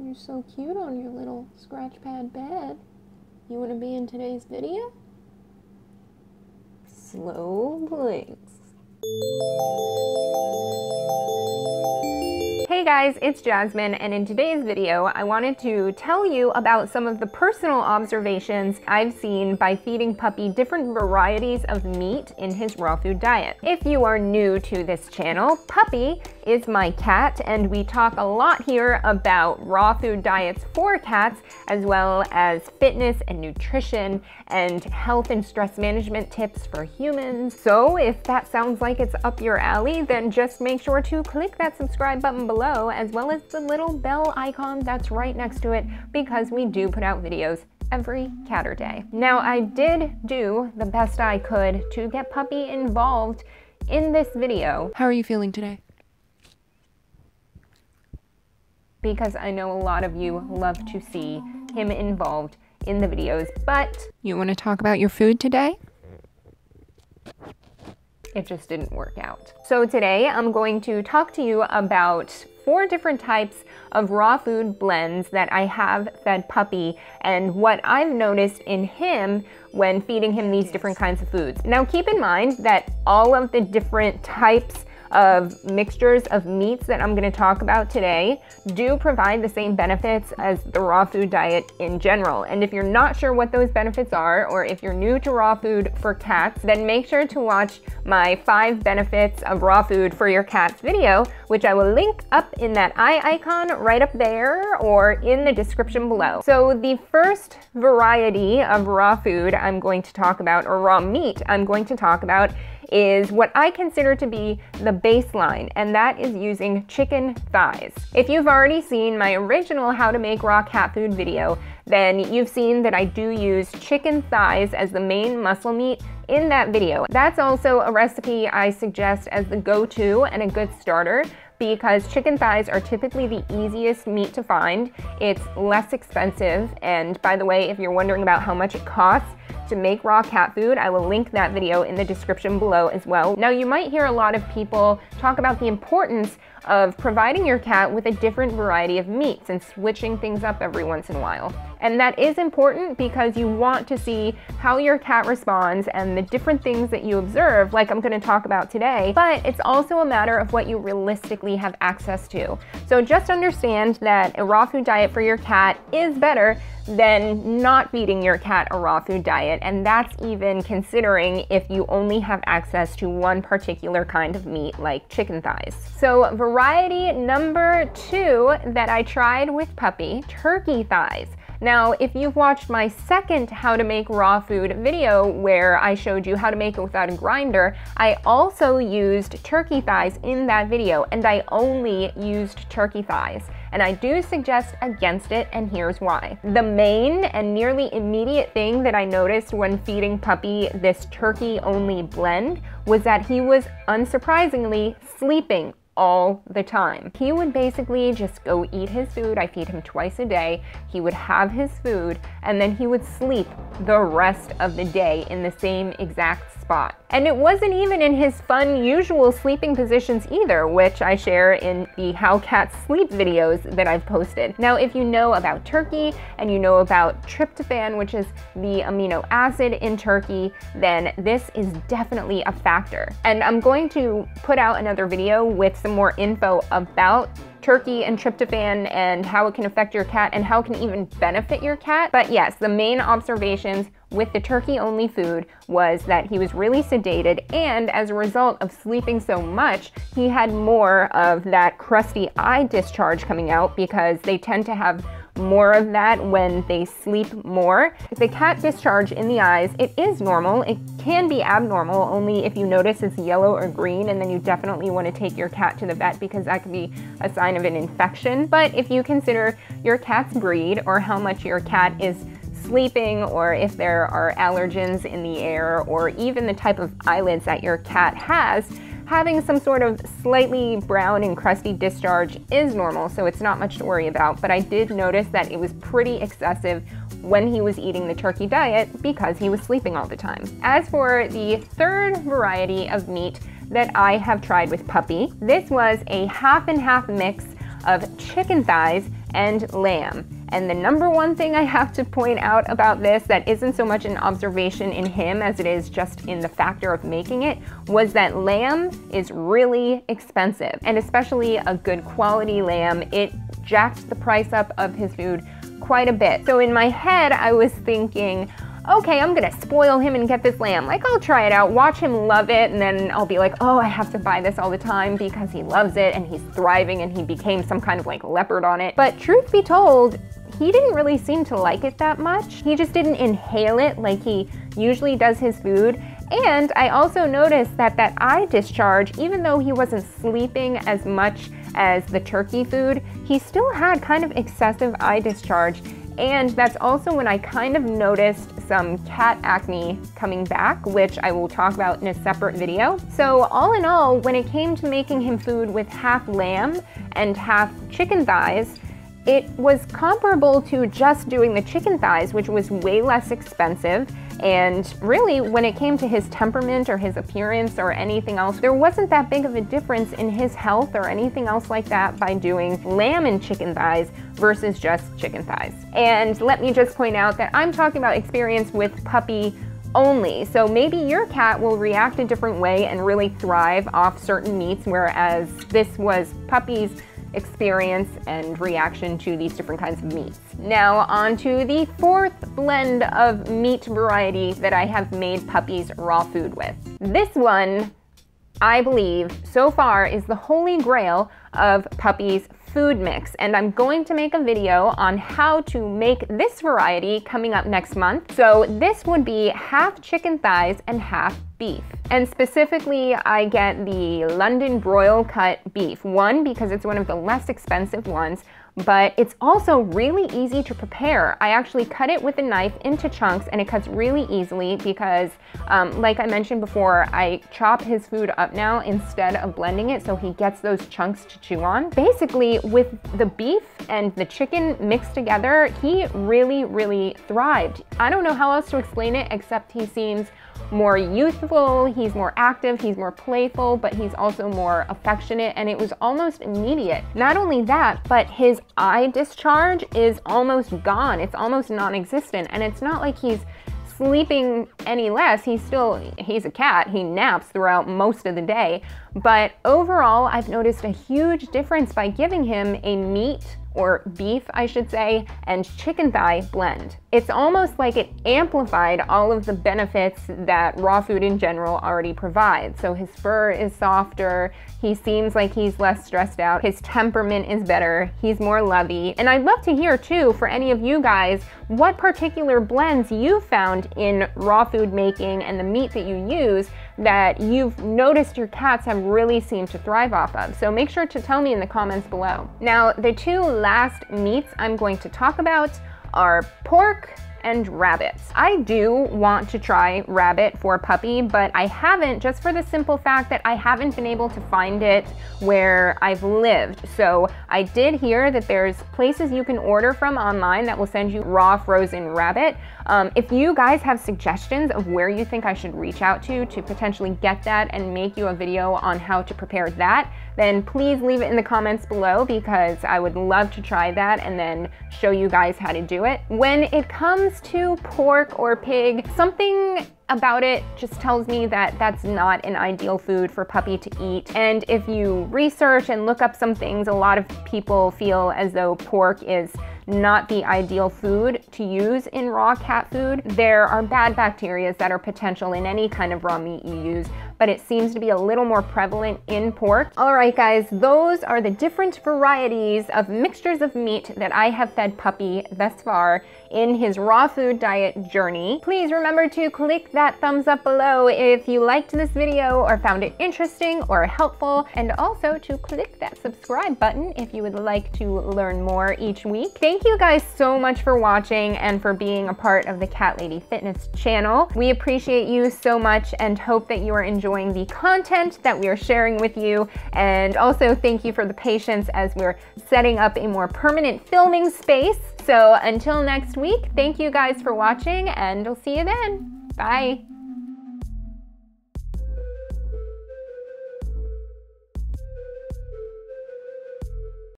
You're so cute on your little scratch pad bed. You want to be in today's video? Slow blinks. Guys, it's Jasmin, and in today's video, I wanted to tell you about some of the personal observations I've seen by feeding Puppy different varieties of meat in his raw food diet. If you are new to this channel, Puppy is my cat, and we talk a lot here about raw food diets for cats, as well as fitness and nutrition, and health and stress management tips for humans. So if that sounds like it's up your alley, then just make sure to click that subscribe button below below, as well as the little bell icon that's right next to it, because we do put out videos every Caturday. Now, I did do the best I could to get Puppy involved in this video. How are you feeling today? Because I know a lot of you love to see him involved in the videos, but... You want to talk about your food today? it just didn't work out. So today I'm going to talk to you about four different types of raw food blends that I have fed Puppy and what I've noticed in him when feeding him these different kinds of foods. Now keep in mind that all of the different types of mixtures of meats that I'm gonna talk about today do provide the same benefits as the raw food diet in general. And if you're not sure what those benefits are, or if you're new to raw food for cats, then make sure to watch my five benefits of raw food for your cats video, which I will link up in that eye icon right up there or in the description below. So the first variety of raw food I'm going to talk about, or raw meat I'm going to talk about, is what I consider to be the baseline, and that is using chicken thighs. If you've already seen my original how to make raw cat food video, then you've seen that I do use chicken thighs as the main muscle meat in that video. That's also a recipe I suggest as the go-to and a good starter because chicken thighs are typically the easiest meat to find. It's less expensive, and by the way, if you're wondering about how much it costs, to make raw cat food. I will link that video in the description below as well. Now you might hear a lot of people talk about the importance of providing your cat with a different variety of meats and switching things up every once in a while. And that is important because you want to see how your cat responds and the different things that you observe, like I'm gonna talk about today, but it's also a matter of what you realistically have access to. So just understand that a raw food diet for your cat is better than not feeding your cat a raw food diet, and that's even considering if you only have access to one particular kind of meat like chicken thighs. So variety number two that I tried with Puppy, turkey thighs. Now, if you've watched my second how to make raw food video where I showed you how to make it without a grinder, I also used turkey thighs in that video and I only used turkey thighs. And I do suggest against it and here's why. The main and nearly immediate thing that I noticed when feeding Puppy this turkey only blend was that he was unsurprisingly sleeping all the time. He would basically just go eat his food. I feed him twice a day. He would have his food and then he would sleep the rest of the day in the same exact spot. And it wasn't even in his fun, usual sleeping positions either, which I share in the How Cats Sleep videos that I've posted. Now, if you know about turkey and you know about tryptophan, which is the amino acid in turkey, then this is definitely a factor. And I'm going to put out another video with some more info about turkey and tryptophan and how it can affect your cat and how it can even benefit your cat. But yes, the main observations with the turkey only food was that he was really sedated and as a result of sleeping so much, he had more of that crusty eye discharge coming out because they tend to have more of that when they sleep more. If The cat discharge in the eyes, it is normal. It can be abnormal only if you notice it's yellow or green and then you definitely want to take your cat to the vet because that could be a sign of an infection. But if you consider your cat's breed or how much your cat is sleeping or if there are allergens in the air or even the type of eyelids that your cat has, having some sort of slightly brown and crusty discharge is normal, so it's not much to worry about, but I did notice that it was pretty excessive when he was eating the turkey diet because he was sleeping all the time. As for the third variety of meat that I have tried with Puppy, this was a half and half mix of chicken thighs and lamb. And the number one thing I have to point out about this that isn't so much an observation in him as it is just in the factor of making it was that lamb is really expensive and especially a good quality lamb. It jacked the price up of his food quite a bit. So in my head, I was thinking, okay, I'm gonna spoil him and get this lamb. Like, I'll try it out, watch him love it, and then I'll be like, oh, I have to buy this all the time because he loves it and he's thriving and he became some kind of like leopard on it. But truth be told, he didn't really seem to like it that much. He just didn't inhale it like he usually does his food. And I also noticed that that eye discharge, even though he wasn't sleeping as much as the turkey food, he still had kind of excessive eye discharge and that's also when I kind of noticed some cat acne coming back, which I will talk about in a separate video. So all in all, when it came to making him food with half lamb and half chicken thighs, it was comparable to just doing the chicken thighs, which was way less expensive and really, when it came to his temperament or his appearance or anything else, there wasn't that big of a difference in his health or anything else like that by doing lamb and chicken thighs versus just chicken thighs. And let me just point out that I'm talking about experience with puppy only. So maybe your cat will react a different way and really thrive off certain meats, whereas this was puppy's experience and reaction to these different kinds of meats. Now on to the fourth blend of meat variety that I have made puppies raw food with. This one, I believe, so far is the holy grail of puppies food mix and I'm going to make a video on how to make this variety coming up next month. So this would be half chicken thighs and half beef. And specifically, I get the London broil cut beef. One, because it's one of the less expensive ones, but it's also really easy to prepare. I actually cut it with a knife into chunks and it cuts really easily because, um, like I mentioned before, I chop his food up now instead of blending it so he gets those chunks to chew on. Basically, with the beef and the chicken mixed together, he really, really thrived. I don't know how else to explain it except he seems more youthful, he's more active, he's more playful, but he's also more affectionate, and it was almost immediate. Not only that, but his eye discharge is almost gone. It's almost non-existent, and it's not like he's sleeping any less. He's still, he's a cat. He naps throughout most of the day. But overall, I've noticed a huge difference by giving him a meat or beef, I should say, and chicken thigh blend. It's almost like it amplified all of the benefits that raw food in general already provides. So his fur is softer, he seems like he's less stressed out, his temperament is better, he's more lovey. And I'd love to hear too, for any of you guys, what particular blends you found in raw food making and the meat that you use that you've noticed your cats have really seemed to thrive off of. So make sure to tell me in the comments below. Now, the two last meats I'm going to talk about are pork and rabbits. I do want to try rabbit for puppy, but I haven't just for the simple fact that I haven't been able to find it where I've lived. So I did hear that there's places you can order from online that will send you raw frozen rabbit. Um, if you guys have suggestions of where you think I should reach out to to potentially get that and make you a video on how to prepare that, then please leave it in the comments below because I would love to try that and then show you guys how to do it. When it comes to pork or pig, something about it just tells me that that's not an ideal food for puppy to eat. And if you research and look up some things, a lot of people feel as though pork is not the ideal food to use in raw cat food. There are bad bacteria that are potential in any kind of raw meat you use, but it seems to be a little more prevalent in pork. All right, guys, those are the different varieties of mixtures of meat that I have fed Puppy thus far in his raw food diet journey. Please remember to click that thumbs up below if you liked this video or found it interesting or helpful, and also to click that subscribe button if you would like to learn more each week. Thank you guys so much for watching and for being a part of the Cat Lady Fitness channel. We appreciate you so much and hope that you are enjoying the content that we are sharing with you. And also thank you for the patience as we're setting up a more permanent filming space so until next week, thank you guys for watching and I'll see you then. Bye.